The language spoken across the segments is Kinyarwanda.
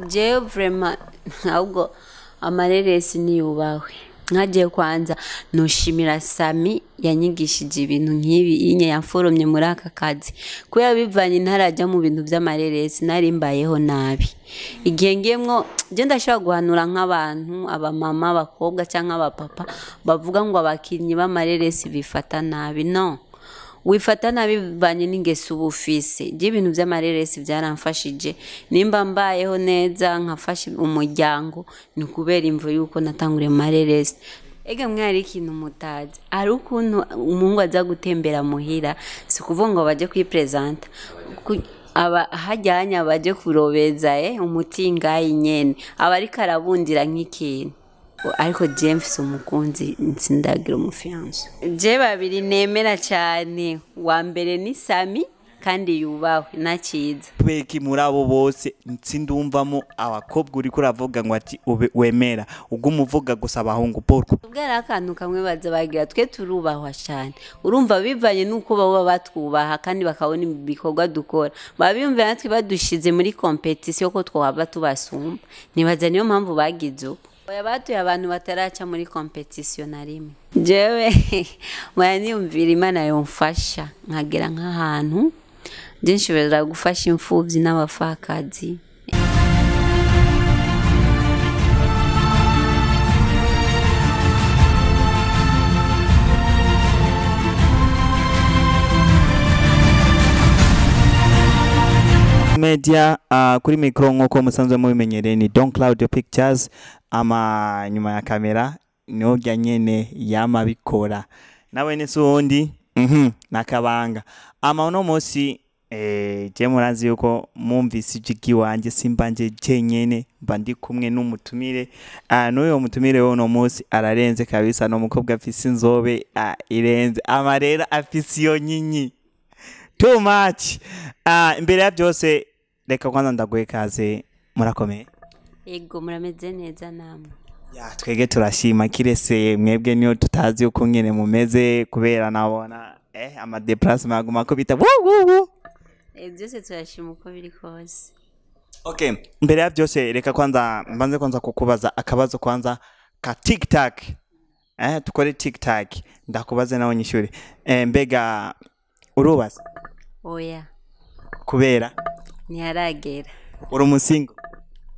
jewe vrema ahubwo amareresi niyubahwe nkagiye kwanza nushimira sami yanyigishije ibintu nk'ibi inye yaforomye muri aka kazi. Kubera bivanye ntarajya mu bintu by'amareresi nari mbayeho nabi. Igihe ngiyemwo je ndashobora guhanura nk'abantu abamama abakobwa cyangwa abapapa bavuga ngo abakinnyi b'amareresi bifata nabi. No. Wifata nabi bivanye n'ingeso uba ufise ibyo ibintu by'amareresi byaramfashije. Nimba mbayeho neza nkafasha umuryango ni ukubera imvu y'uko natanguriye mu mareresi. Ega mwari ikintu mutazi. Hari ukuntu umuhungu aza gutembera muhira. Si ukuvuga ngo bajye kwiperezanta aba hajyanye bajye kurobeza eh, umutingayi nyene. Aba ariko arabundira nk'ikintu. Ariko james umukunzi nsindagira umufiyanso je babiri nemera cyane. Wa mbere ni sami kandi yubahwe nakiza kubera muri abo bose nsindumvamo abakobwa uri kuravuga ngo ati ube wemera. Ubwo umuvuga gusa abahungu porwa ubwo akantu kamwe baza bagira twe turubahwa cyane. Urumva bivanye n'uko baba batwubaha kandi bakabona ibikorwa dukora. Baba biyumvira natwe badushize muri kompetisiyo ko twaba tubasumba. Nibaza niyo mpamvu bagize oya batuye abantu bataraca muri kompetisiyo na rimwe jewe mwana niyumvira imana yomfasha. Nkagera nk'ahantu byinshi bishobora gufasha imfubyi n'abapfakazi media uh, kuri mikoro nk'uko musanzwe mubimenyereye ni don claudio pictures. Ama nyuma ya kamera ni ho rya nyene yama bikora nawe ni sundi mhm nakabanga ama uno munsi eh je murazi yuko mumvise ijigi wanje simba nje jenyene mba ndi kumwe n'umutumire. Uh, n'uyo mutumire w'uno munsi ararenze kabisa no mukobwa afise inzobe uh, irenze. Ama rero afise iyo nyinyi. Too much. Uh, imbere ya byose reka kwanza ndaguhe kaze murakomeye yego murameze neza namwe. Ya twege turashima kirese mwebwe niyo tutazi uko nyene mumeze kubera nabona eh amadeplacement aguma ko bita wu wu wu Eh, byose turashima uko biri kose. Okay mbere ya byose reka kwanza mbanze kwanza kukubaza akabazo kwanza ka tiktak eh tukore tiktak ndakubaze nawe nyishure. Eh, mbega urubaza oya. Kubera ntiharagera uri umusingo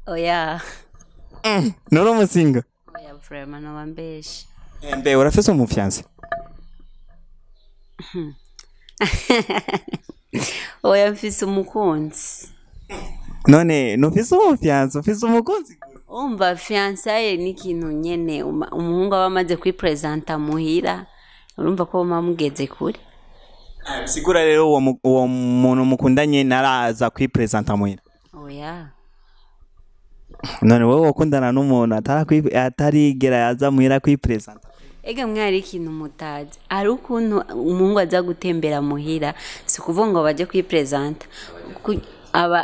oya mm, nuri umusingo oya vrema noba mbeshe Eh, mbe urafise umufiance oya mfise umukunzi. None nufise umufiance ufise umukunzi? Umva fiyansaye ni ikintu nyene. Uma- umuhungu aba amaze kwiperezanta muhira urumva ko muba mugeze kure? Sigura rero uwo mu- uwo muntu mukundanye naraza kwipresenta muhira oya none wowe wakundana n'umuntu atarigera yaza muhira kwipresenta? Ega mwari ikintu mutazi. Hari ukuntu umuhungu aza gutembera muhira si ukuvuga ngo bajye kwiperezanta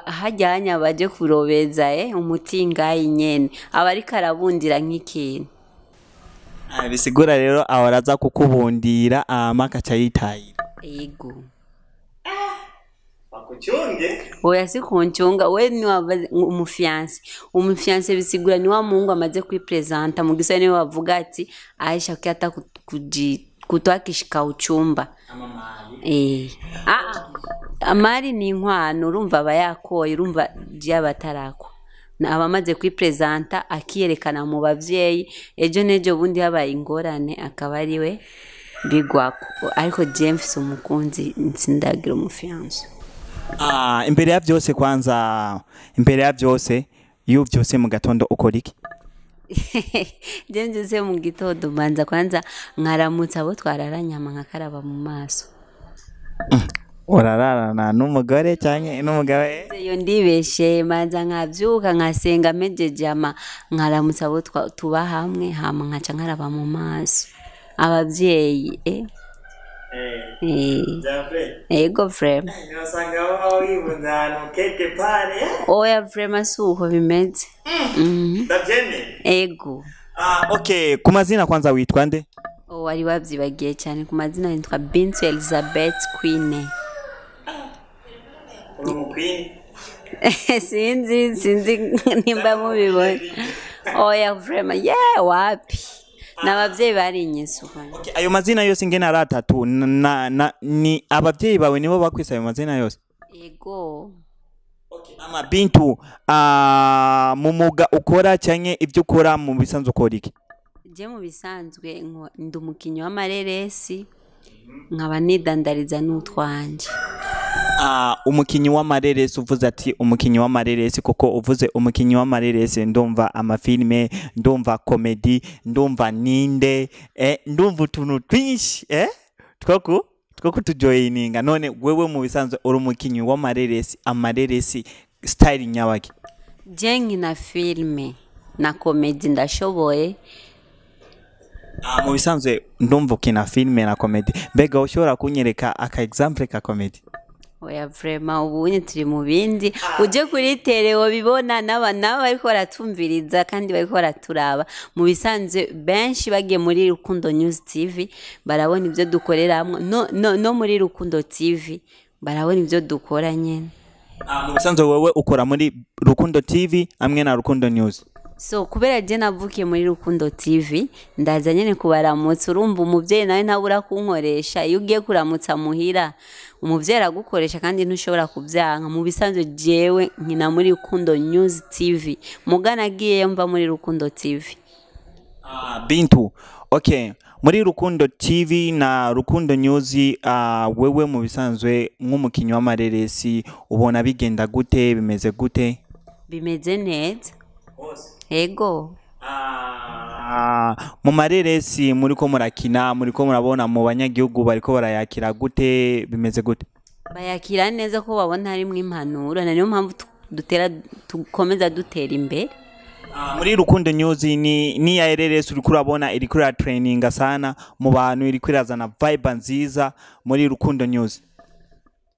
hajyanye bajye kurobeza eh, umutingayi nyene. Aba ariko arabundira nk'ikintu. Ah, bisigura rero ahora aza kukubundira ama akaca yitahira yego bakucyunge oya si kuncunga we niwaba umufiyanse umufiyanse bisigura ni wa muhungu amaze kwiperezanta mu gisore ni we wavuga ati aisha ukiata kutoa kishika uchumba? Eh. Ah amari ni inkwano. Urumva aba yakoye urumva byaba atarakwa Na- aba amaze kwiperezanta akiyerekana mu bavyeyi. Ejo n'ejo bundi habaye ingorane akaba ari we bigwako. Ariko james umukunzi nsindagira umufiyanse Ah, imbere ya byose kwanza imbere ya byose iyo byose mu gatondo ukora iki? Ngeze mu gitondo mbanza kwanza nkaramutsa abo twararanyama nkakaraba mu maso. Urararana n'umugore cyangwa n'umugabo iyo ndibeshe manza nkabyuka nkasenga mejeje ama nkaramutsa abo tuba hamwe hama nkaca nkaraba mu maso. Ababyeyi yego eh. Ego vrema. Oya vrema si uko bimeze yego. Ego Ah, okay ku mazina kwanza witwa nde? Wari wabyibagiye cyane ku mazina yitwa bintu elizabeth queen. Sinzi sinzi nimba mubibona oya vrema ye wapi ni ababyeyi Okay, ayo mazina yose ingene ari atatu ni abavyeyi bawe nibo bakwise ayo mazina yose? Ego okay. ama bintu uh, mu muga ukora canke ivyo ukora mu bisanzwe ukora iki? Je mu bisanzwe ndi umukinnyi w'amareresi nkaba nidandariza n'utwanje uh, umukinyi w'amareresi uvuze ati umukinyi w'amareresi kuko uvuze umukinyi w'amareresi ndumva amafilime ndumva komedi ndumva ninde eh, ndumva utuntu twinshi eh? two kutujoyininga none wewe mu bisanzwe uri umukinyi w'amareresi amareresi style nyabaki je nkina filime na komedi ndashoboye? Ah, mu bisanzwe ndumva ukina filime na komedi. Mbega ushobora kunyereka aka example ka komedi? Oya vrema ubunye turi mu bindi. Uje kuri tere wabibona n'aba nabo baratumviriza kandi bariko baraturaba. Mu bisanzwe benshi bagiye muri rukundo news tv barabona ibyo dukoreramwo no, no, no muri rukundo tv barabona ibyo dukora nyene. Ah, mu bisanzwe wewe ukora muri rukundo tv hamwe na rukundo news. So kubera je navukiye muri rukundo tv ndaza nyene kubaramutsa urumva umuvyeyi nawe ntabura kunkoresha iyo ugiye kuramutsa muhira. Umuvyeyi aragukoresha kandi ntushobora kuvyanka mu bisanzwe jewe nkina muri rukundo news tv mugana agiyeyo mva muri rukundo tv Ah, bintu. Okay muri rukundo tv na rukundo news uh, wewe mu bisanzwe nk'umukinyi w'amareresi ubona bigenda gute bimeze gute? Bimeze neza. Ego. Ah, mu mareresi muriko murakina muriko murabona mu banyagihugu bariko barayakira gute bimeze gute? Bayakira neza ko babona harimwo impanuro na niyo mpamvu dutera dukomeza dutera imbere. Ah, muri rukundo news ni ni ya RRS uriko urabona iriko ira traininga sana mu bantu iriko irazana vibe nziza muri rukundo news.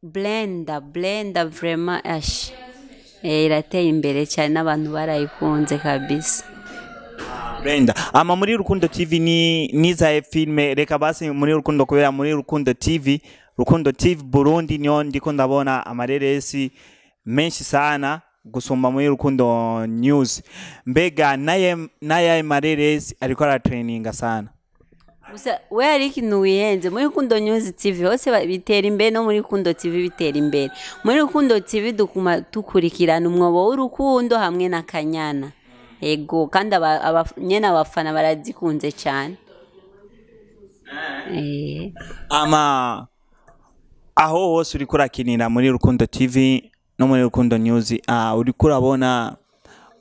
Blenda blenda vrema ash irateye imbere cyane n'abantu barayikunze kabisa. Brenda ama muri rukundo TV ni niza filme reka basi muri rukundo kubera muri rukundo TV rukundo TV Burundi niyo ndiko ndabona amareresi menshi sana gusumba muri rukundo news. Mbega naye naye mareresi ariko ara traininga sana. Gusa we hari ikintu wihenze muri rukundo news tv hose bitera imbere no muri rukundo tv bitera imbere. Muri rukundo tv dukuma dukurikirana umwobo w'urukundo hamwe na kanyana. Ego kandi nyene abafana barazikunze cyane Eh, ama aho hose uriko urakinira muri rukundo tv no muri rukundo news uh,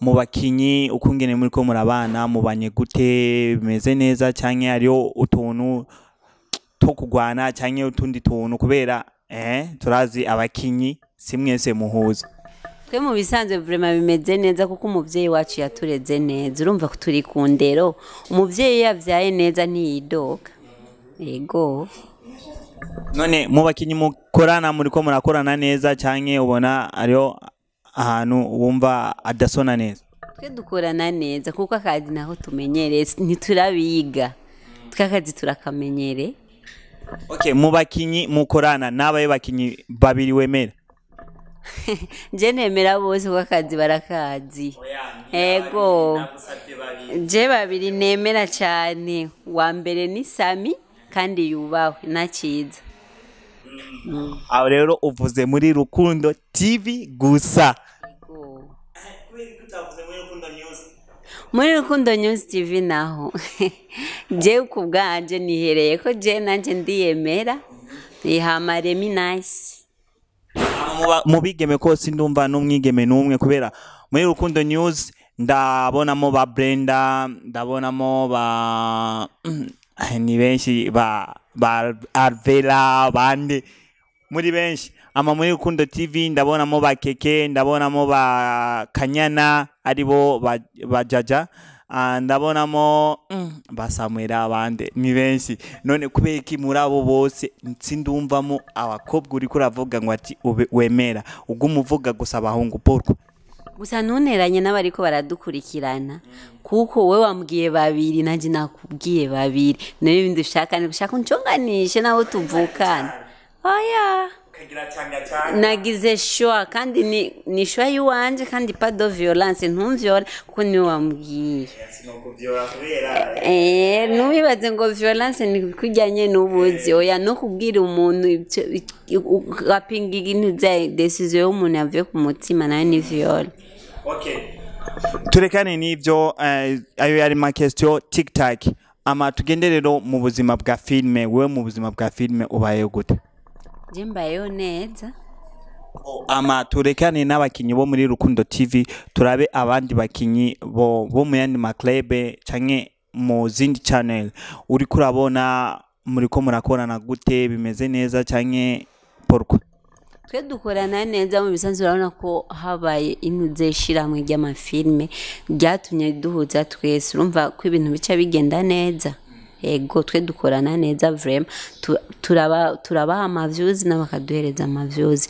uriko urabona mu bakinyi ukungene muriko murabana mubanye gute bimeze neza canke hariho utuntu two kugwana canke utundi tuntu kubera eh, turazi abakinyi si mwese muhuza twe mu bisanzwe vrema bimeze neza kuko umuvyeyi wacu yatureze neza. Urumva ko turi ku ndero. Umuvyeyi yavyaye neza ntiyidoga ego none mu bakinyi mukorana muriko murakorana neza canke ubona hariho ahantu wumva adasona neza. Twe dukorana neza kuko akazi naho tumenyereye ntiturabiga. Twe akazi turakamenyereye Okay, mu bakinyi mukorana n'abaye bakinyi babiri wemera. je nemera bose kuko akazi barakazi. Ego. je babiri. Nemera cyane wa mbere ni sami kandi yubahwe nakiza Aho rero uvuze muri Rukundo TV gusa. muri rukundo news tv naho. Je ku bwanje nihereye ko je nanjye ndiyemera. Ihama remi nice. Mu bigeme kose ndumva n'umwigeme n'umwe kubera muri Rukundo News ndabonamo ba Brenda, ndabonamo ba ni benshi ba ba Arvela bande muri benshi. Ama muri Rukundo TV ndabonamo ba Keke ndabonamo ba Kanyana ari bo ba, ba Jaja. Ah, ndabonamo mm, ba Samuel abande ni benshi. None kubera iki muri abo bose sindumvamo abakobwa uriko uravuga ngo ati wemera. Ubwo umuvuga gusa abahungu porwa gusa ntuneranye n'abariko baradukurikirana. Kuko we wambwiye babiri nanjye nakubwiye babiri. Nayo ibindi ushaka ni ushaka unconganishe nabo tuvukana. Oya. Nagize shwa kandi ni, ni shwa y'iwanje kandi pas de violence ntumvyore kuko ni we wambwiye. Eh, ntubibaze ngo violence ni kujyanye n'ubuzi. Oya no kubwira umuntu ugapinga decision y'umuntu yavuye ku mutima na yo ni viol. Okay turekane n'ibyo eh, ayo yari ma question tiktok. Ama tugende rero mu buzima bwa filime wewe mu buzima bwa filime ubayeho gute? Je mbayeho neza. Ama turekane n'abakinyi bo muri rukundo tv turabe abandi bakinyi bo mu yandi maklebe canke mu zindi channel. Uriko urabona muriko murakorana gute bimeze neza canke porwa twe dukorana neza mu bisanzwe urabona ko habaye inuze ishiramwe ry'amafilme ryatumye duhuza twese. Urumva ko ibintu bica bigenda neza. Ego twe dukorana neza turaba- turabaha amavyuzi nabo bakaduhereza amavyuzi.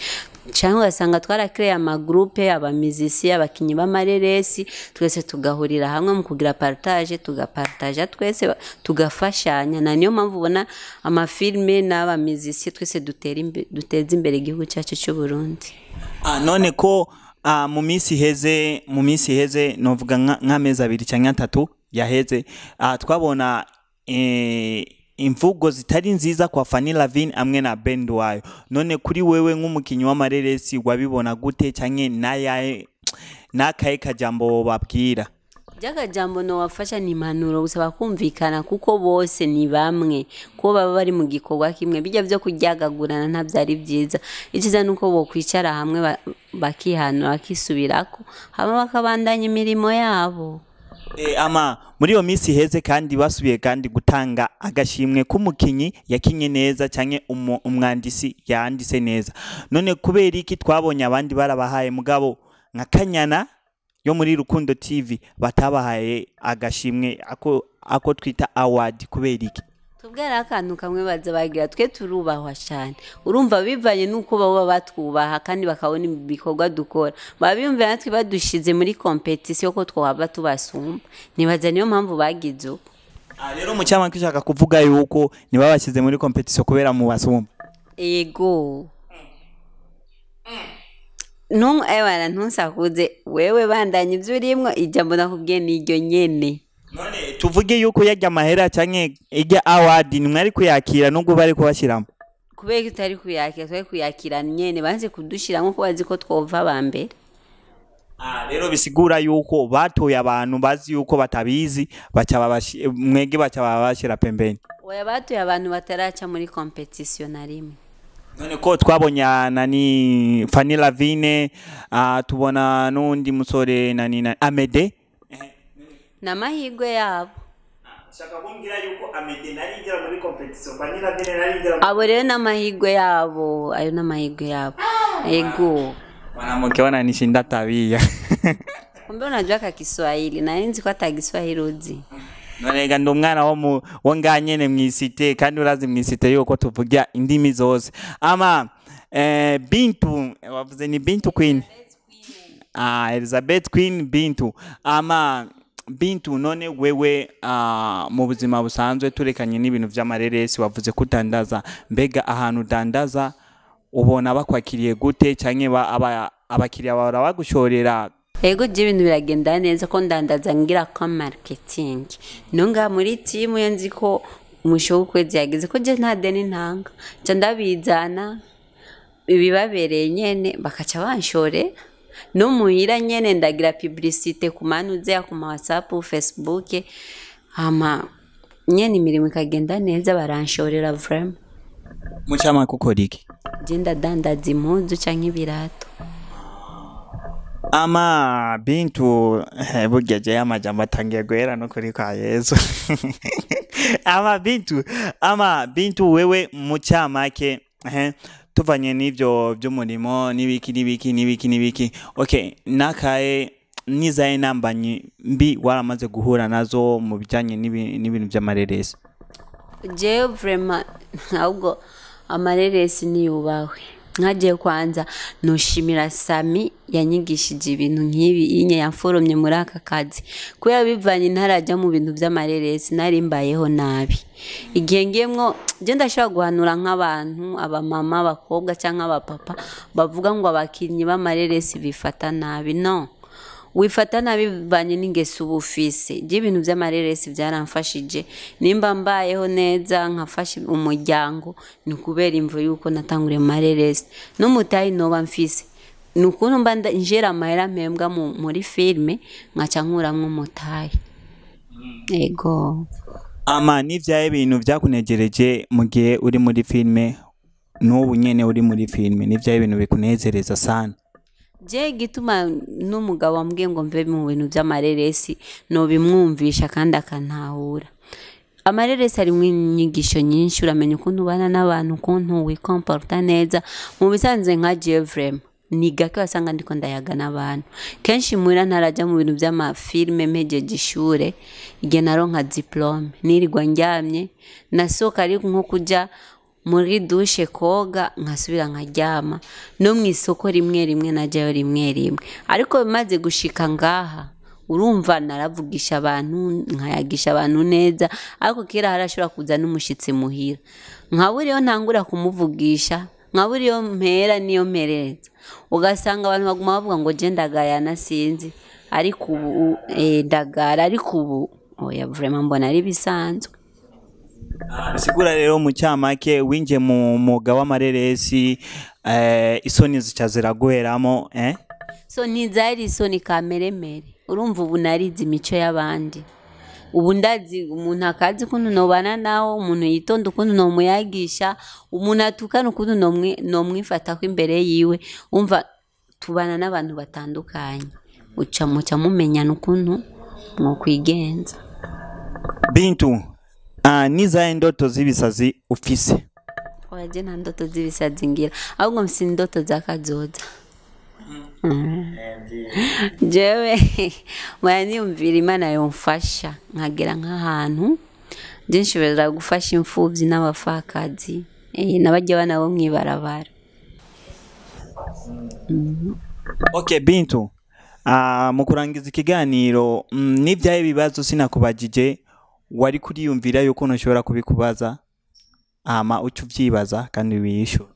Cyangwa ugasanga twarakireye amagrupe abamizisi abakinnyi b'amareresi twese tugahurira hamwe mu kugira partage tugapartaja twese tugafashanya. Na niyo mpamvu ubona amafilme n'abamizisi twese duteza imbere igihugu cyacu cy'u Burundi. Ah, none ko ah, mu minsi iheze mu minsi iheze novuga nka- nk'amezi abiri cyangwa atatu yaheze ah, twabona imvugo zitari nziza kwa Fanny Lavine amwe na band wayo none kuri wewe nk'umukinyi w'amareresi wabibona gute canke nayahe nakahe kajambo babwira by'akajambo nowafasha ni impanuro gusaba kumvikana kuko bose ni bamwe. Kuko baba bari mu gikorwa kimwe bijya byo kuryagagurana ntabyo ari byiza. Icyiza ni uko bokwicara hamwe ba- bakihanura bakisubirako hama bakabandanya imirimo yabo. Ama muri iyo minsi iheze kandi basubiye kandi gutanga agashimwe k'umukinyi yakinye neza umu- umwandisi yanditse neza. None kubera iki twabonye abandi barabahaye mugabo nka kanyana yo muri rukundo tv batabahaye agashimwe ako, twita award kubera iki? Tubwira akantu kamwe baza bagira twe turubahwa cyane urumva bivanye n'uko baba batwubaha kandi bakabona ibikorwa dukora. Baba biyumvira natwe badushize muri kompetisiyo ko twaba tubasumba. Nibaza niyo mpamvu bagize uko Ah, rero mu cyama kishaka kuvuga yuko ntibabashyize muri competition kubera mu basumba. Ego ntu ebana ntusakuze. Wewe bandanye ibyo urimwo ijambo nakubwiye ni iryo nyene. None tuvuge yuko yajya amahera canke ijya award nimwari kuyakira nubwo bari kubashyiramo. Kubera ko utari kuyakira twari kuyakira nyene banze kudushiramo ko bazi ko twova aba mbere. Ah, rero bisigura yuko batoye abantu bazi yuko batabizi mwege babashira pembeni. Oya batuye abantu bataraca muri kompetisiyo na rimwe. None ko twabonye nani Fanny Lavine ah, tubona n'undi musore nani na Amede. Ni amahirwe yabo abo rero n'amahirwe yabo ayo n'amahirwe amahirwe yabo. Ego mwanamke wananishinda tabia? Kumbe unajua ka Kiswahili nari nzi ko ata Kiswahili uzi. Nonega ndi umwana wo mu wo nganyene mwisite kandi urazi mwisite yuko tuvuga indimi zose. Ama eh, bintu wavuze ni bintu queen. Ah, elizabeth queen bintu. Ama bintu none wewe ah, mu buzima busanzwe turekanye n'ibintu vy'amareresi wavuze ko udandaza mbega ahantu udandaza ubona bakwakiriye gute aba- abakiriya bawe bagushorera ego je ibintu biragenda neza ko ndandaza ngira ko marketing. No nga muri timu yo nzi ko umusho w'ukwezi yageze ko je nta deni ntanga nca ndabizana ibibabereye nyene bakaca banshore no muhira nyene ndagira publicité ku manuze ku ma whatsapp facebook. Hama nyene imirimo ikagenda neza baranshorera vraiment. Mucama kukora iki je ndadandaza impuzu canke ibirato. Ama bintu eh, burya je amajambo atangiye guhera no kuri kwa yesu. Ama bintu ama bintu wewe mucamake eh, tuvanye n'ivyo vy'umurimo n'ibiki n'ibiki n'ibiki n'ibiki. Okay nakaye nizaye nambanyi mbi waramaze guhura na zo mu bijanye n'ibi- n'ibintu vy'amareresi jewe vraiment ahubwo amareresi niyubahwe nkagiye kwanza nushimira sami yanyigishije ibintu nk'ibi inye yamforomye muri aka kazi. Kubera bivanye ntarajya mu bintu by'amareresi nari mbayeho nabi. Igihe ngiyemwo njye ndashobora guhanura nk'abantu abamama abakobwa cyangwa abapapa bavuga ngo abakinnyi b'amareresi bifata nabi. No. Wifata nabi bivanye n'ingeso uba ufise njye ibintu by'amareresi byaramfashije. Nimba mbayeho neza nkafasha umuryango ni ukubera imvu y'uko natanguriye mu mareresi. N'umutayi noba mfise. Ni ukuntu mba njera amahera mpembwa mu- muri filime nkaca nkuramwo umutayi ego ama n'ivyaye ibintu vyakunegereje mu gihe uri muri filime n'ubu nyene uri muri filime n'ivyaye ibintu bikunezereza sana. Je gituma n'umugabo wambwiye ngo mve mu bintu by'amareresi nobimwumvisha kandi akantahura amareresi arimwo inyigisho nyinshi uramenya ukuntu ubana n'abantu ukuntu wikomporta neza. Mu bisanzwe nka jevrem ni gake wasanga ndiko ndayaga n'abantu. Kenshi muhira ntarajya mu bintu by'amafilime mpejeje ishure igihe naronka diplome. Nirirwa ndyamye nasohoka ariko nko kuja muri dushe koga nkasubira nkaryama. No mu isoko rimwe rimwe najyayo rimwe rimwe. Ariko bimaze gushika ngaha urumva naravugisha abantu nkayagisha abantu neza ariko kera harashobora kuza n'umushyitsi muhira. Nkabura iyo ntangura kumuvugisha nkabura iyo mpera n'iyo mpereza. Ugasanga abantu baguma bavuga ngo ndagayana sinzi. Ariko ubu eh, ndagara ariko ubu oya vraiment mbona ari bisanzwe. Bisigura rero mu cyamake winjiye mu mwuga w'amareresi eh, isoni zica ziraguheramo eh? so ntizari isoni kameremere urumva ubu narizi imico y'abandi. Ubu ndazi umuntu akazi ukuntu nobana nawe umuntu yitonda ukuntu nomuyagisha umuntu atukana ukuntu nomwi- nomwifatako imbere yiwe. Umva tubana n'abantu batandukanye. Uca muca mumenyana ukuntu mwokwigenza. Bintu ah, n'izahe ndoto z'ibisazi ufise. Oya je nta ndoto z'ibisazi ngira ahubwo mfise indoto z'akazoza jewe mara niyumvira imana yomfasha nkagera nk'ahantu je nshobora gufasha imfuvyi n'abapfakazi eh, n'abarya bana bo mw'ibarabara okay bintu ah, mu kurangiza ikiganiro mm, n'ivyaye ibibazo sinakubajije wari kuriyumvira yuko ntushobora kubikubaza hama uca uvyibaza kandi wiyishura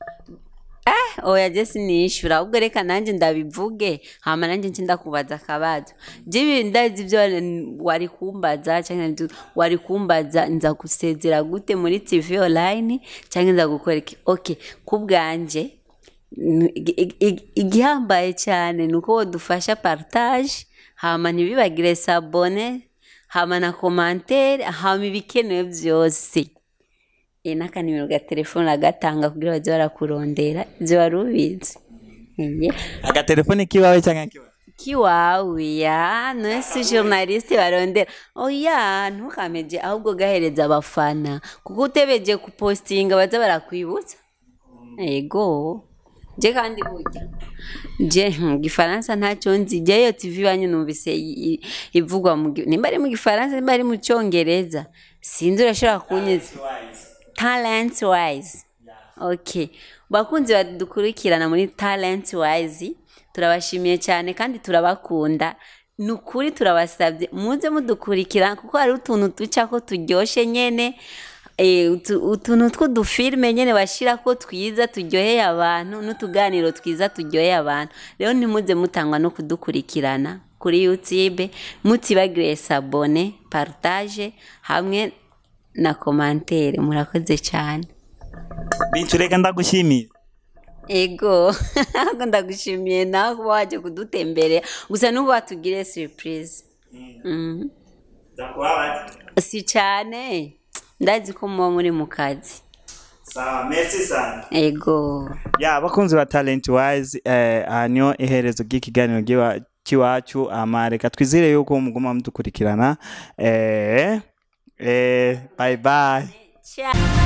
oya je sinishura ahubwo reka nanjye ndabivuge hama nanjye nce ndakubaza akabazo. Je ibi ndazi ibyo wari- kumbaza ibyo wari kumbaza nza gusezera gute muri tv online canke nza gukora iki okay ku igi- igihambaye cyane ni uko wodufasha partage hama ntibibagire sabone hama na komantere hama ibikenewe byose. E n'akanimero ga telefone agatanga kugira baze barakurondera ibyo wari ubizi. Agatelefone kiwawe canke kiwawe kiwawe ya. Nonese journaliste barondera. Oya ntukameje ahubwo gahereza abafana. Kuko utebeje kupostinga baza barakwibutsa. Ego. Je kandi burya je mu gifaransa ntacyo nzi? Jeyo tv banyu numvise ivugwa mu nimba ari mu gifaransa nimba ari mu cyongereza sinzi urashobora kunyuza. Talent wise. Okay bakunzi badukurikirana muri talent wise turabashimiye cyane kandi turabakunda. Ni ukuri turabasabye muze mudukurikira kuko hari utuntu duca ko turyoshye utu- utuntu tw'udufilime nyene bashira ko twiza turyoheye abantu n'utuganiro twiza turyoheye abantu. Rero ntimuze mutangwa no kudukurikirana kuri youtube mutibagire sabone partage hamwe na komantere murakoze cyane. Bintu reka ndagushimira ego ndagushimiye nawe kuba wajya kudutemberera gusa n'ubu watugire surprise. Mm. si cyane. Ndazi ko muba muri mu kazi. Ego ya bakunzi ba talent wise eh, aha ni ho iherezo ry'ikiganiro cy'iwacu. Ama reka twizere yuko muguma mudukurikirana. Eh, eh, bye. Ciao.